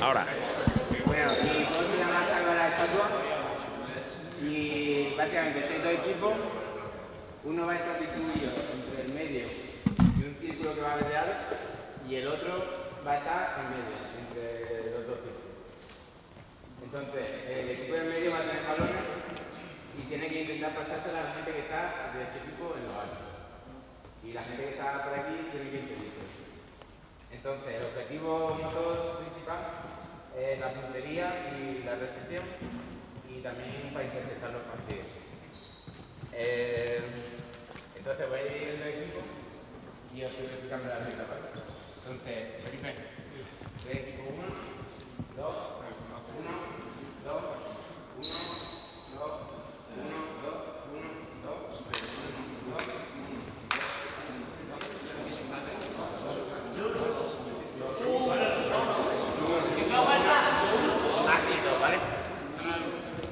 Ahora. Bueno, por se llama Salva la Estatua. Y básicamente soy dos equipos. Uno va a estar distribuido entre el medio y un círculo que va a vetear. Y el otro va a estar en medio, entre los dos círculos. Entonces, el equipo del medio va a tener balones y tiene que intentar pasársela a la gente que está de ese equipo en los altos. Y la gente que está por aquí tiene que impedirse. Entonces, el objetivo principal es la puntería y la recepción y también para interceptar los partidos. Eh, entonces, voy a dividir el equipo y os estoy explicando la regla, ¿vale? Entonces, Felipe, de equipo 1, 2, 1, 2, 1, 2, 1, 2, 1, 2, 2, Básico, ¿vale?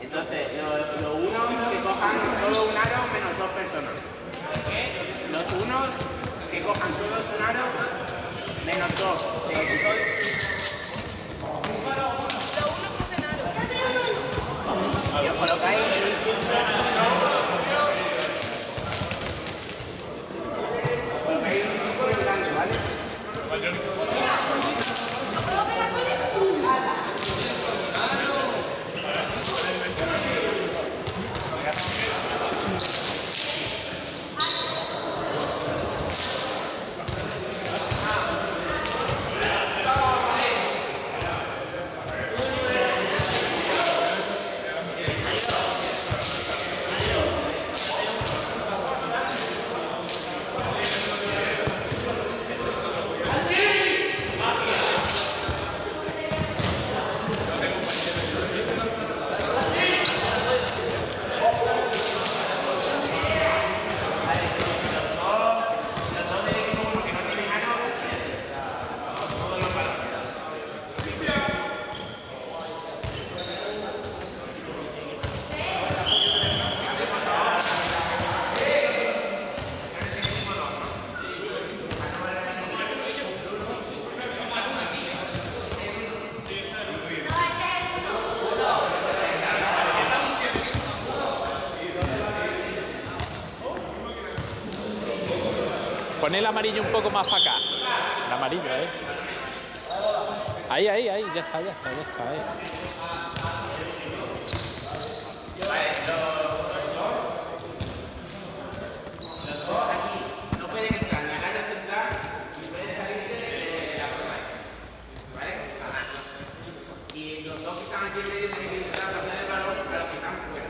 Entonces, los lo unos que cojan todo un aro menos dos Los unos que cojan todos un aro menos dos. Que os colocáis en el Pongáis un grupo en blanco, ¿vale? Pon el amarillo un poco más para acá. El amarillo, ¿eh? Ahí, ahí, ahí. Ya está, ya está, ya está. ahí. Los dos aquí no pueden entrar ni al área central ni pueden salirse de la broma. ¿Vale? Y los dos que están aquí en medio tienen que intentar pasar el balón a los que están fuera.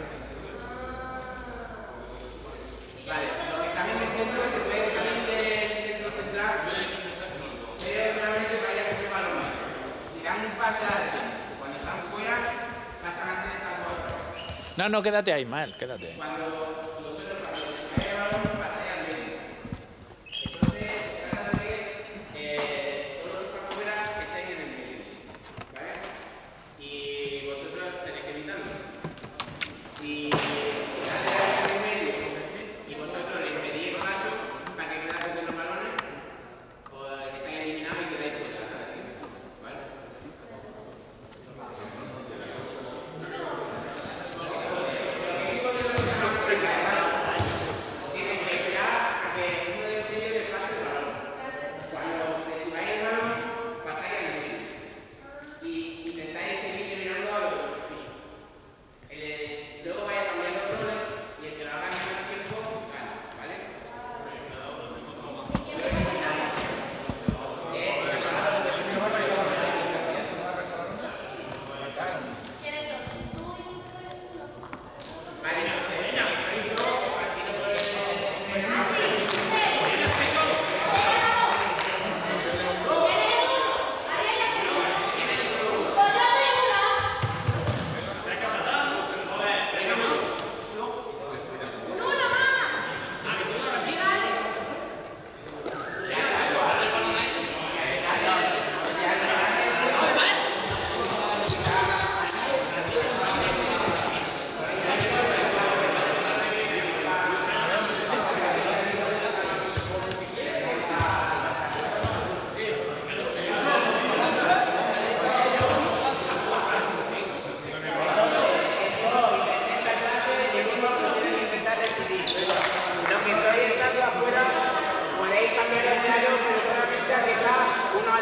Vale, los que están en el centro se pueden salir del centro central, pero solamente vayan con el balón. Si dan un pase a alguien, cuando están fuera, pasan a ser estas dos. No, no, quédate ahí, Mal, quédate. Cuando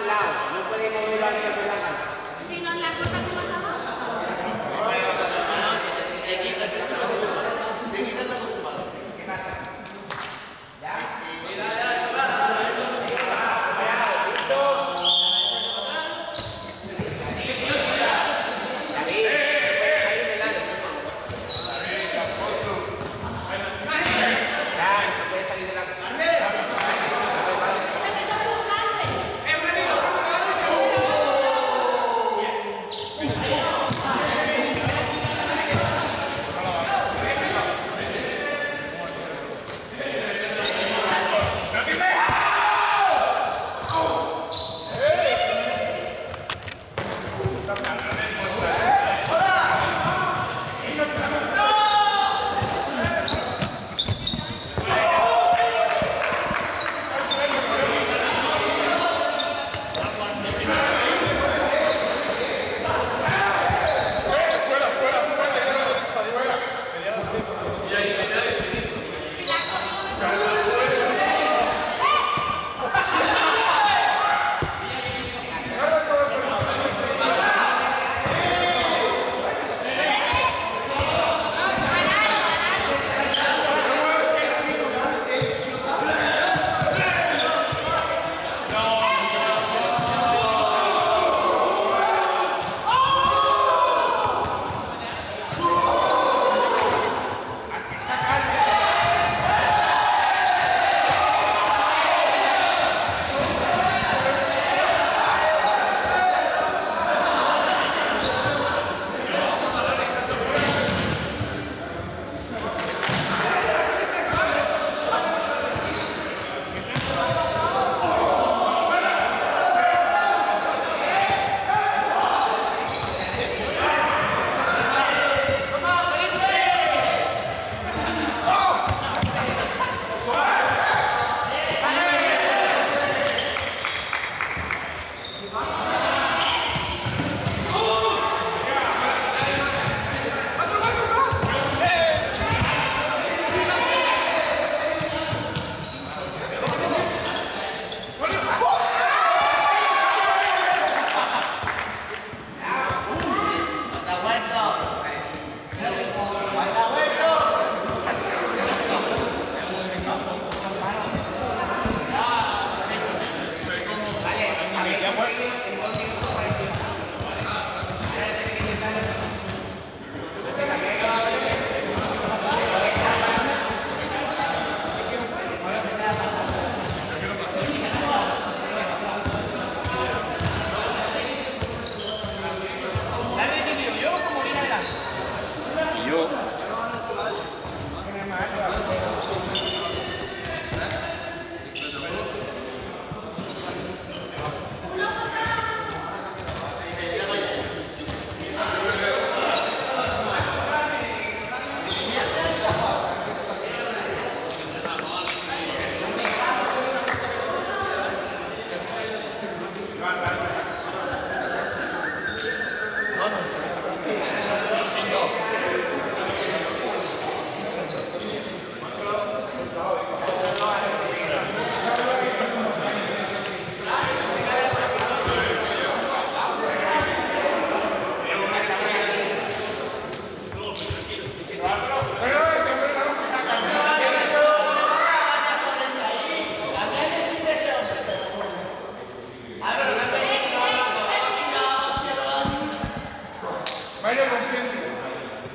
no pueden ayudar a la Si nos la corta, ¿cómo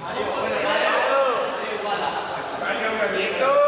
Mario, Mario, Mario,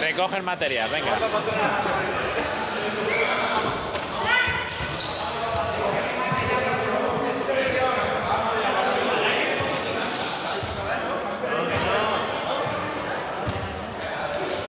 Recoge el material, venga.